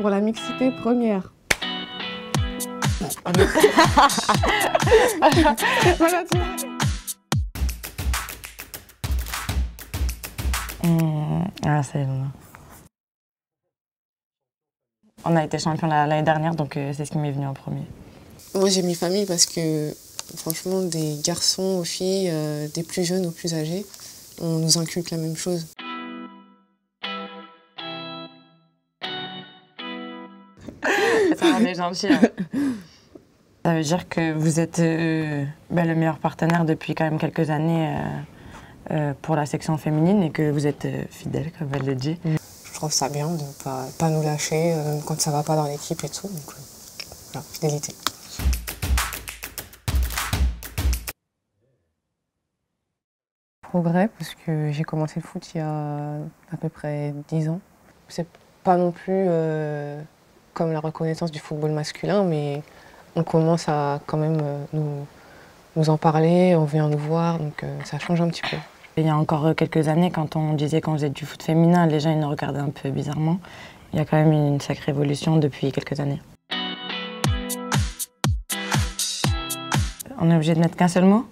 Pour la mixité première. voilà, tu vois. Hum, ah, c'est On a été champion la- l'année dernière, donc euh, c'est ce qui m'est venu en premier. Moi, j'ai mis famille parce que, franchement, des garçons aux filles, euh, des plus jeunes aux plus âgés, on nous inculque la même chose. Ça on est gentil. hein. Ça veut dire que vous êtes euh, ben, le meilleur partenaire depuis quand même quelques années euh, euh, pour la section féminine et que vous êtes euh, fidèle, comme elle le dit. Je trouve ça bien de ne pas, pas nous lâcher, euh, même quand ça va pas dans l'équipe et tout. Donc, euh, voilà, fidélité. Progrès, parce que j'ai commencé le foot il y a à peu près 10 ans. C'est pas non plus euh, comme la reconnaissance du football masculin, mais on commence à quand même euh, nous, nous en parler, on vient nous voir, donc euh, ça change un petit peu. Il y a encore euh, quelques années, quand on disait qu'on faisait du foot féminin, les gens ils nous regardaient un peu bizarrement. Il y a quand même une sacrée évolution depuis quelques années. On est obligé de mettre qu'un seul mot?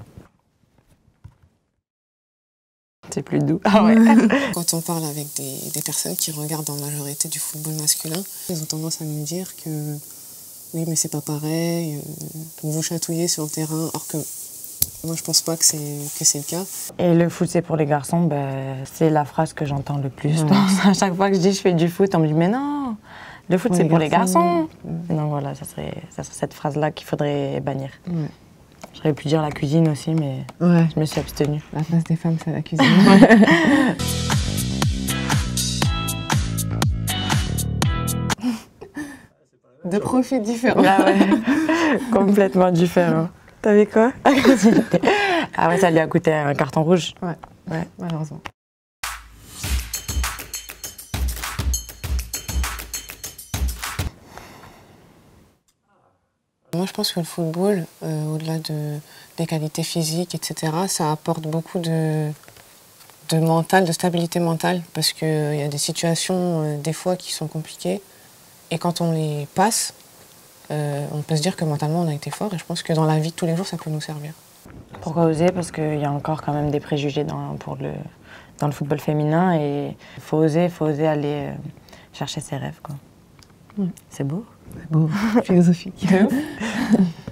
C'est plus doux. Ah ouais. Quand on parle avec des, des personnes qui regardent en majorité du football masculin, ils ont tendance à nous dire que oui, mais c'est pas pareil, euh, vous vous chatouillez sur le terrain, alors que moi je pense pas que c'est que c'est le cas. Et le foot, c'est pour les garçons, ben, c'est la phrase que j'entends le plus. je pense. À chaque fois que je dis je fais du foot, on me dit mais non, le foot c'est pour les garçons. garçons. Donc voilà, ça serait, ça serait cette phrase-là qu'il faudrait bannir. J'aurais pu dire la cuisine aussi, mais Ouais. je me suis abstenue. La place des femmes, c'est la cuisine. de profils différents. Ah ouais, complètement différent. T'as vu quoi? Ah ouais, ça lui a coûté un carton rouge. Ouais, Ouais. malheureusement. Moi, je pense que le football, euh, au-delà de, des qualités physiques, etc., ça apporte beaucoup de, mental, de stabilité mentale, parce qu'il y a des situations, euh, des fois, qui sont compliquées, et quand on les passe, euh, on peut se dire que mentalement, on a été fort, et je pense que dans la vie de tous les jours, ça peut nous servir. Pourquoi oser Parce qu'il y a encore quand même des préjugés dans, le, football féminin et il faut oser, il faut oser aller euh, chercher ses rêves. quoi. C'est beau. Beau, philosophique.